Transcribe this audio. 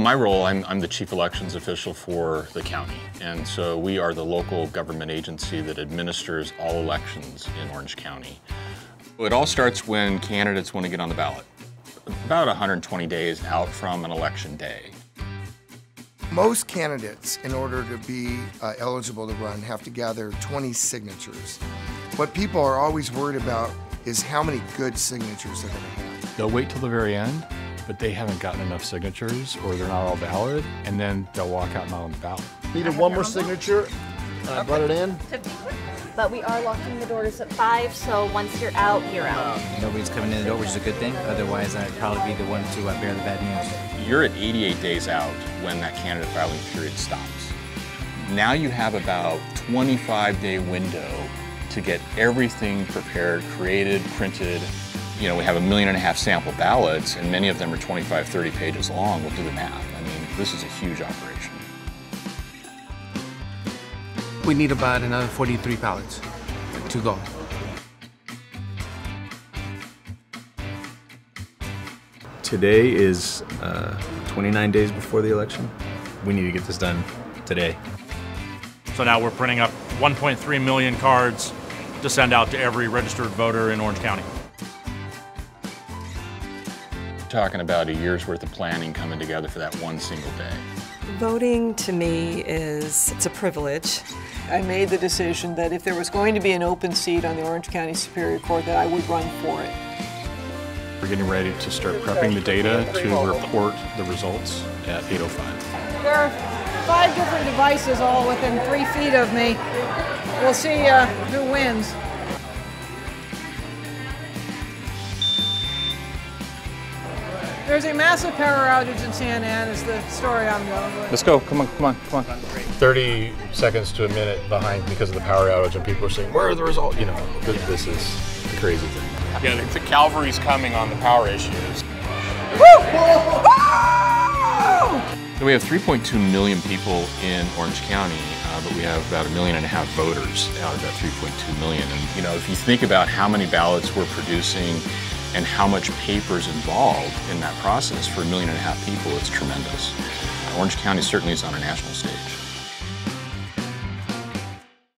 My role, I'm, I'm, the chief elections official for the county, and so we are the local government agency that administers all elections in Orange County. It all starts when candidates want to get on the ballot, about 120 days out from an election day. Most candidates, in order to be uh, eligible to run, have to gather 20 signatures. What people are always worried about is how many good signatures they're going to have. They'll wait till the very end, but they haven't gotten enough signatures or they're not all valid, and then they'll walk out not on the ballot. Needed one more signature. I brought it in. But we are locking the doors at 5, so once you're out, you're out. Nobody's coming in the door, which is a good thing. Otherwise, I'd probably be the one to uh, bear the bad news. You're at 88 days out when that candidate filing period stops. Now you have about 25 day window to get everything prepared, created, printed. You know, we have a million and a half sample ballots, and many of them are 25, 30 pages long. We'll do the math. I mean, this is a huge operation. We need about another 43 ballots to go. Today is uh, 29 days before the election. We need to get this done today. So now we're printing up 1.3 million cards to send out to every registered voter in Orange County. Talking about a year's worth of planning coming together for that one single day. Voting to me is it's a privilege. I made the decision that if there was going to be an open seat on the Orange County Superior Court that I would run for it. We're getting ready to start prepping the data to report the results at 8.05. There are five different devices all within three feet of me. We'll see uh, who wins. There's a massive power outage in Santa Ana is the story I'm going with. Let's go. Come on, come on, come on. 30 seconds to a minute behind because of the power outage and people are saying, where are the results? You know, this, this is a crazy thing. Yeah, the, the cavalry's coming on the power issues. So we have 3.2 million people in Orange County, uh, but we have about a million and a half voters out of that 3.2 million. And you know, if you think about how many ballots we're producing and how much paper is involved in that process for a million and a half people, it's tremendous. Orange County certainly is on a national stage.